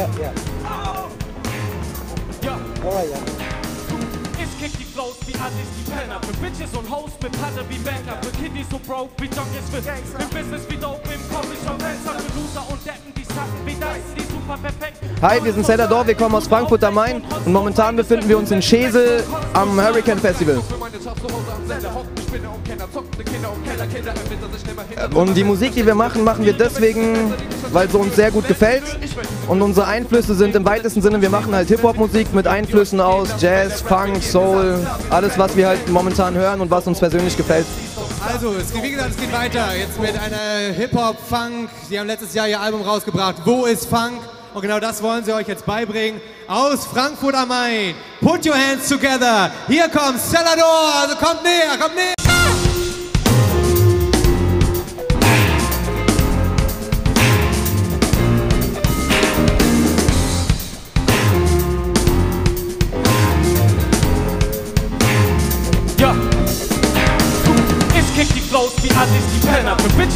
Yeah, yeah. Ja, Alright, yeah. ich kick die Flows wie Addis, die Penner. Für Bitches und Hoes mit Patte wie Banker. Für Kiddies so broke wie Junkies für Im Business wie Dope, im Coffeeshop Dancer. Für Loser und Deppen, die Sachen wie das, die super perfekt. Hi, wir sind Celador, wir kommen aus Frankfurt am Main und momentan befinden wir uns in Schesel am Hurricane Festival. Und die Musik, die wir machen, machen wir deswegen, weil sie uns sehr gut gefällt. Und unsere Einflüsse sind im weitesten Sinne, wir machen halt Hip-Hop-Musik mit Einflüssen aus Jazz, Funk, Soul, alles was wir halt momentan hören und was uns persönlich gefällt. Also, es geht, wie gesagt, es geht weiter. Jetzt mit einer Hip-Hop-Funk. Sie haben letztes Jahr ihr Album rausgebracht. Wo ist Funk? Und genau das wollen sie euch jetzt beibringen. Aus Frankfurt am Main. Put your hands together. Hier kommt Celador. Also kommt näher, kommt näher.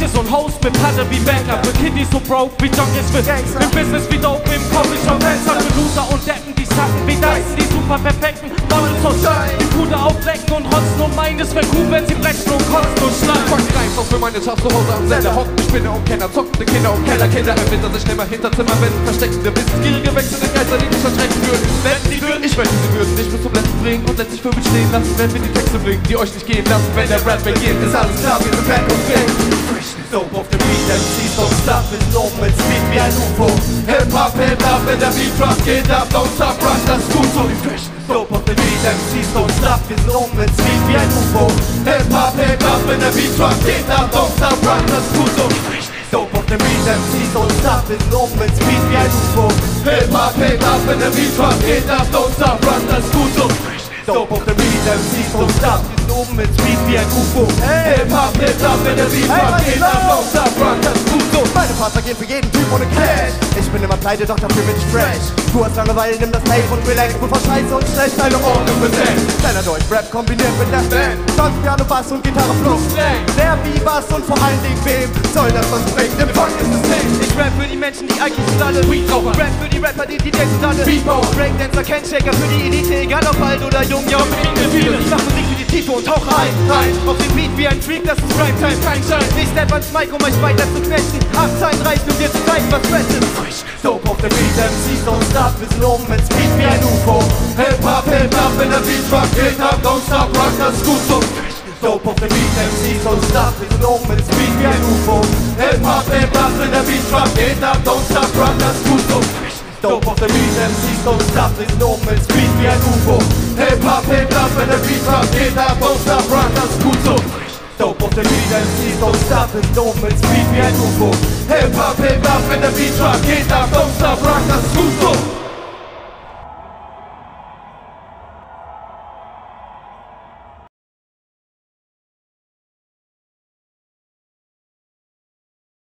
Bitches und Hoes mit Patte wie Banker. Für Kiddies so broke wie Junkies für Im Business wie Dope, im Coffeeshop Dancer. Für Loser und Deppen, die Sachen wie das, die super perfekten Models und Die Bude auflecken und rotzen und meinen, es wär cool, wenn sie brechen und kosten und schlagen. Fuck Reif aus für meine Schaft zu Hause am Sender Hockende Spinne und Kenner, zockende Kinder und Keller. Kinder erwittern sich nimmer Hinterzimmer Wenn versteckende wissensgierige wechselnde Geister, die dich erschrecken würden. Wenn sie würden, ich möchte sie würden nicht bis zum letzten bringen Und letztlich für mich stehen lassen, wenn wir die Texte bringen Die euch nicht gehen lassen, wenn der Rap beginnt Ist alles klar, wir sind back und fit Dope auf dem Beat, MCs don't stop, wir sind oben mit Speed wie ein UFO Hip-Hop, Hip-Hop, wenn der Beat drop geht ab, don't stop, run, das ist gut so wie frisch Dope auf dem Beat, MCs don't stop, wir sind oben mit Speed wie ein UFO Hip-Hop, Hip-Hop, wenn der Beat drop geht ab, don't stop, run, das ist gut so wie frisch Dope auf dem Beat, MCs don't stop, wir sind oben mit Speed wie ein UFO Hip-Hop, Hip-Hop, wenn der Beat drop geht ab, don't stop, run, das ist gut so wie frisch Dope auf dem Beat, MCs don't stop, wir sind oben mit Speed wie ein UFO Hip-Hop, Hip-Hop, wenn der Beat ab, don't stop, run, das gut so Partner gehen für jeden Typ ohne Cash. Ich bin immer pleite, doch dafür bin ich fresh. Du hast Langeweile, nimm das Tape und relax, bevor Scheiße und schlecht deine Ordnung besetzt. Kleiner Deutsch, Rap kombiniert mit der Band. Sonst Piano, Bass und Gitarre, Fluss. Wer, wie, was und vor allen Dingen wem soll das sonst bringen? Im Funk ist es nicht. Ich rap für die Menschen, die Ikeys sind alle Weedraucher. Rap für die Rapper, die DJs sind alle Beatbauer. Breakdancer, Candshaker für die Elite, egal ob alt oder jung, ja, viele. Ich mach Musik für die Tiefe und tauche ein, rein. Auf den Beat wie ein Freak, das ist Primetime, kein Schein. Ich step ans Mic, um euch weiter zu knechten. Acht Zeilen reichen, um dir zu zeigen, was Rap ist. Dope auf der Beat, MCs don't stop, wir sind oben mit Speed wie ein UFO. Hip-Hop, Hip-Hop, wenn der Beat drop geht ab, don't stop, rock, das ist gut so Dope auf der Beat, MCs don't stop, wir sind oben mit Speed wie ein UFO. Hip-Hop, Hip-Hop, wenn der Beat drop geht ab, don't stop, rock, das ist gut so Dope auf der Beat, MCs don't stop, wir sind oben mit Speed wie ein UFO. Hip-Hop, Hip-Hop, wenn der Beat drop geht ab, don't stop, rock, das ist gut so Dope auf der Beat, MCs don't stop, wir sind oben mit Speed wie ein UFO. Hip-Hop, Hip-Hop, wenn der Beat drop geht ab, don't